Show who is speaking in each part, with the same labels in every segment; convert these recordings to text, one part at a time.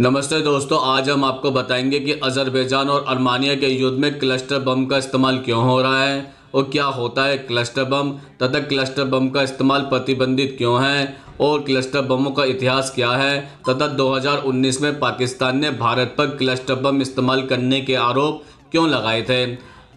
Speaker 1: नमस्ते दोस्तों, आज हम आपको बताएँगे कि अजरबैजान और अर्मानिया के युद्ध में क्लस्टर बम का इस्तेमाल क्यों हो रहा है और क्या होता है क्लस्टर बम, तथा क्लस्टर बम का इस्तेमाल प्रतिबंधित क्यों है और क्लस्टर बमों का इतिहास क्या है, तथा 2019 में पाकिस्तान ने भारत पर क्लस्टर बम इस्तेमाल करने के आरोप क्यों लगाए थे।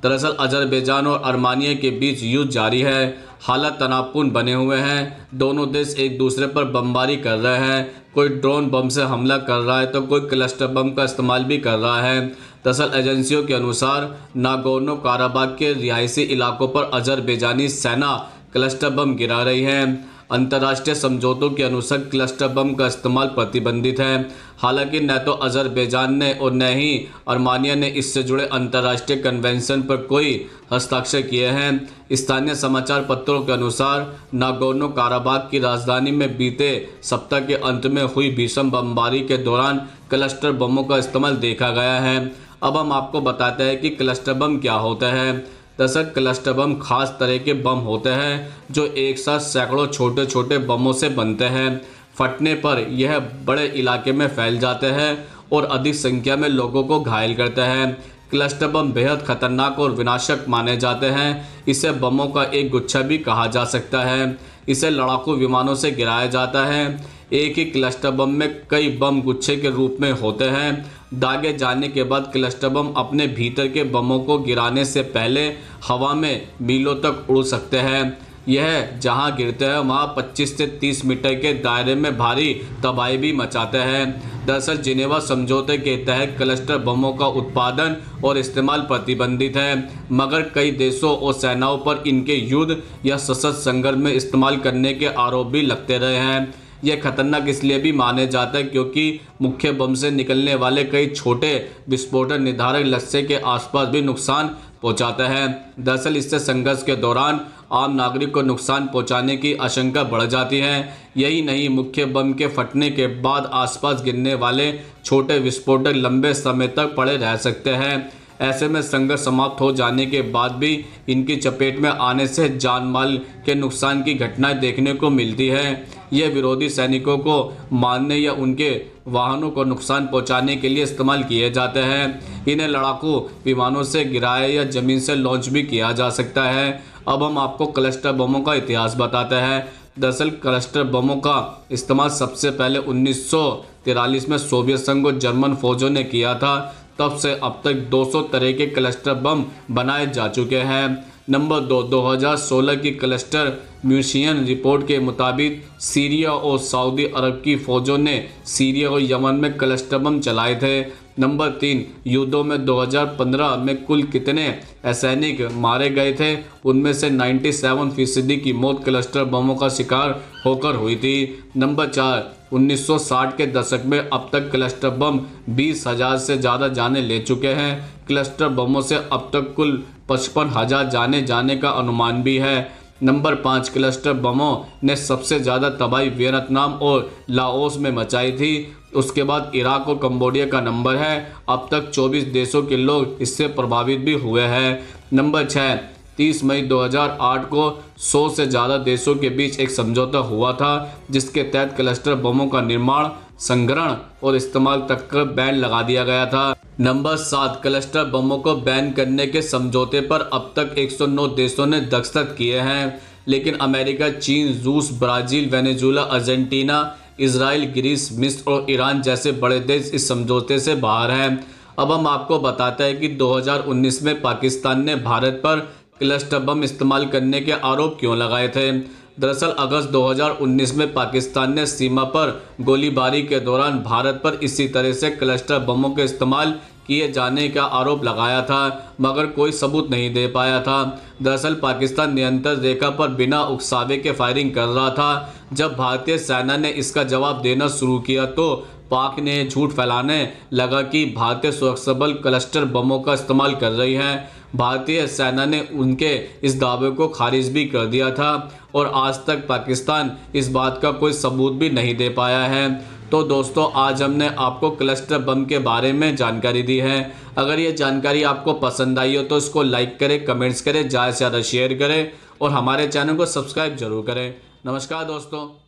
Speaker 1: दरअसल अजरबैजान और अर्मानिया के बीच युद्ध जारी है। हालात तनावपूर्ण बने हुए हैं। दोनों देश एक दूसरे पर बमबारी कर रहे हैं। कोई ड्रोन बम से हमला कर रहा है तो कोई क्लस्टर बम का इस्तेमाल भी कर रहा है। दरअसल एजेंसियों के अनुसार नागोर्नो काराबाग के रिहायशी इलाकों पर अजरबैजानी सेना क्लस्टर बम गिरा रही है। अंतर्राष्ट्रीय समझौतों के अनुसार क्लस्टर बम का इस्तेमाल प्रतिबंधित है। हालाँकि न तो अजरबैजान ने और न ही अर्मानिया ने इससे जुड़े अंतर्राष्ट्रीय कन्वेंशन पर कोई हस्ताक्षर किए हैं। स्थानीय समाचार पत्रों के अनुसार नागोर्नो काराबाग की राजधानी में बीते सप्ताह के अंत में हुई भीषण बमबारी के दौरान क्लस्टर बमों का इस्तेमाल देखा गया है। अब हम आपको बताते हैं कि क्लस्टर बम क्या होता है। दरअसल क्लस्टर बम खास तरह के बम होते हैं, जो एक साथ सैकड़ों छोटे छोटे बमों से बनते हैं। फटने पर यह बड़े इलाके में फैल जाते हैं और अधिक संख्या में लोगों को घायल करते हैं। क्लस्टर बम बेहद खतरनाक और विनाशक माने जाते हैं। इसे बमों का एक गुच्छा भी कहा जा सकता है। इसे लड़ाकू विमानों से गिराया जाता है। एक ही क्लस्टर बम में कई बम गुच्छे के रूप में होते हैं दागे जाने के बाद क्लस्टर बम अपने भीतर के बमों को गिराने से पहले हवा में मीलों तक उड़ सकते हैं। यह जहाँ गिरते हैं, वहाँ 25 से 30 मीटर के दायरे में भारी तबाही भी मचाते हैं। दरअसल जिनेवा समझौते के तहत क्लस्टर बमों का उत्पादन और इस्तेमाल प्रतिबंधित है, मगर कई देशों और सेनाओं पर इनके युद्ध या सशस्त्र संघर्ष में इस्तेमाल करने के आरोप भी लगते रहे हैं। यह खतरनाक इसलिए भी माने जाते हैं क्योंकि मुख्य बम से निकलने वाले कई छोटे विस्फोटक निर्धारक लक्ष्य के आसपास भी नुकसान पहुंचाते हैं। दरअसल इससे संघर्ष के दौरान आम नागरिक को नुकसान पहुँचाने की आशंका बढ़ जाती है। यही नहीं, मुख्य बम के फटने के बाद आसपास गिरने वाले छोटे विस्फोटक लंबे समय तक पड़े रह सकते हैं। ऐसे में संघर्ष समाप्त हो जाने के बाद भी इनकी चपेट में आने से जान माल के नुकसान की घटनाएँ देखने को मिलती है। ये विरोधी सैनिकों को मारने या उनके वाहनों को नुकसान पहुँचाने के लिए इस्तेमाल किए जाते हैं। इन्हें लड़ाकू विमानों से गिराया या ज़मीन से लॉन्च भी किया जा सकता है। अब हम आपको क्लस्टर बमों का इतिहास बताते हैं। दरअसल क्लस्टर बमों का इस्तेमाल सबसे पहले उन्नीस में सोवियत संघ और जर्मन फौजों ने किया था। तब से अब तक 200 तरह के क्लस्टर बम बनाए जा चुके हैं। नंबर दो 2016 की क्लस्टर म्यूशियन रिपोर्ट के मुताबिक सीरिया और सऊदी अरब की फौजों ने सीरिया और यमन में क्लस्टर बम चलाए थे। नंबर तीन, युद्धों में 2015 में कुल कितने असैनिक मारे गए थे? उनमें से 97 फ़ीसदी की मौत क्लस्टर बमों का शिकार होकर हुई थी। नंबर चार 1960 के दशक में अब तक क्लस्टर बम बीस हज़ार से ज़्यादा जाने ले चुके हैं। क्लस्टर बमों से अब तक कुल पचपन हज़ार जाने जाने का अनुमान भी है। नंबर पाँच क्लस्टर बमों ने सबसे ज़्यादा तबाही वियतनाम और लाओस में मचाई थी। उसके बाद इराक और कंबोडिया का नंबर है। अब तक 24 देशों के लोग इससे प्रभावित भी हुए हैं। नंबर छः 30 मई 2008 को 100 से ज़्यादा देशों के बीच एक समझौता हुआ था, जिसके तहत क्लस्टर बमों का निर्माण, संग्रहण और इस्तेमाल तक का बैन लगा दिया गया था। नंबर सात, क्लस्टर बमों को बैन करने के समझौते पर अब तक 109 देशों ने दस्तखत किए हैं। लेकिन अमेरिका, चीन, रूस, Brazil Venezuela Argentina Israel Greece, मिस्र और ईरान जैसे बड़े देश इस समझौते से बाहर हैं। अब हम आपको बताते हैं कि 2019 में पाकिस्तान ने भारत पर क्लस्टर बम इस्तेमाल करने के आरोप क्यों लगाए थे। दरअसल अगस्त 2019 में पाकिस्तान ने सीमा पर गोलीबारी के दौरान भारत पर इसी तरह से क्लस्टर बमों के इस्तेमाल किए जाने का आरोप लगाया था, मगर कोई सबूत नहीं दे पाया था। दरअसल पाकिस्तान नियंत्रण रेखा पर बिना उकसावे के फायरिंग कर रहा था। जब भारतीय सेना ने इसका जवाब देना शुरू किया तो पाक ने झूठ फैलाने लगा कि भारतीय सुरक्षा बल क्लस्टर बमों का इस्तेमाल कर रही है। भारतीय सेना ने उनके इस दावे को खारिज भी कर दिया था और आज तक पाकिस्तान इस बात का कोई सबूत भी नहीं दे पाया है। तो दोस्तों, आज हमने आपको क्लस्टर बम के बारे में जानकारी दी है। अगर ये जानकारी आपको पसंद आई हो तो इसको लाइक करें, कमेंट्स करें, ज़्यादा से ज़्यादा शेयर करें और हमारे चैनल को सब्सक्राइब ज़रूर करें। नमस्कार दोस्तों।